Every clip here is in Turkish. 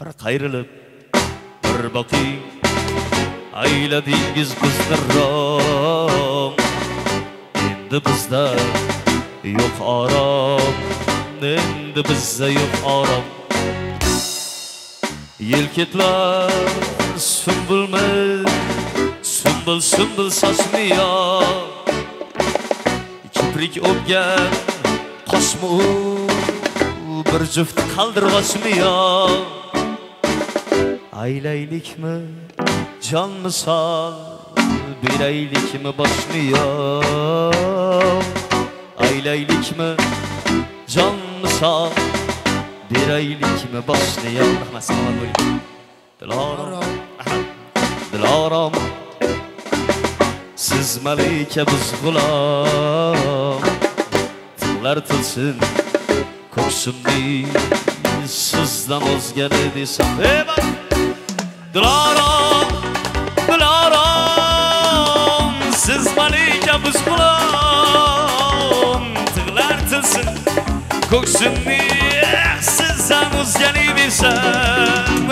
bir qayrilib bir boqing ayladingiz bizni rom endi bizda yo'q orom endi bizda yo'q orom yelketlar sumbulmi sumbul sumbul sochmiyor kiprik o'pgan qoshmi u bir juft qaldirg'ochmi yo qaldirg'ochmiyor aylaylikmi jon misol beraylikmi boshniyor aylaylikmi jon misol beraylikmi boshniyor rahmat salomat bo'ling dilorom Aha. dilorom siz malika biz g'ulom tillar tilsin ko'ksimni sizdan o'zgani desam Ey bak! Dilorom dilorom siz malika biz g'ulom tillar tilsin ko'ksimni sizdan o'zgani desam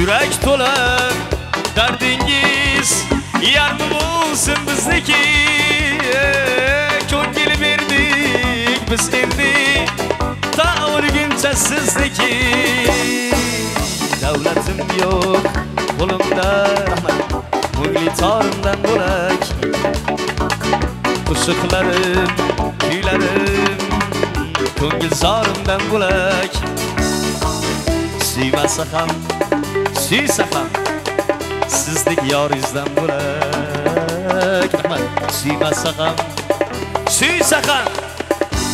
Yürek to'la dardingiz yarmi bo'lsin bizniki ko'ngil berdik biz endi ta'virguncha sizniki davlatim yo'q qo'limda ko'ngli torimdan bo'lak qo'shiqlarim kuylarim ko'ngil zorimdan bo'lak suymasa ham suysa ham sizlik yoringizdan bo'lak. Rahmat. Suymasa ham suysa ham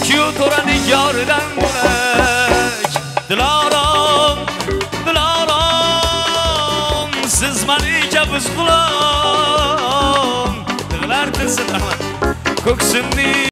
kuyov to'raning yoridan bo'lak. Dilorom dilorom siz malika biz g'ulom yig'lar tilsin rahmat. Ko'ksimni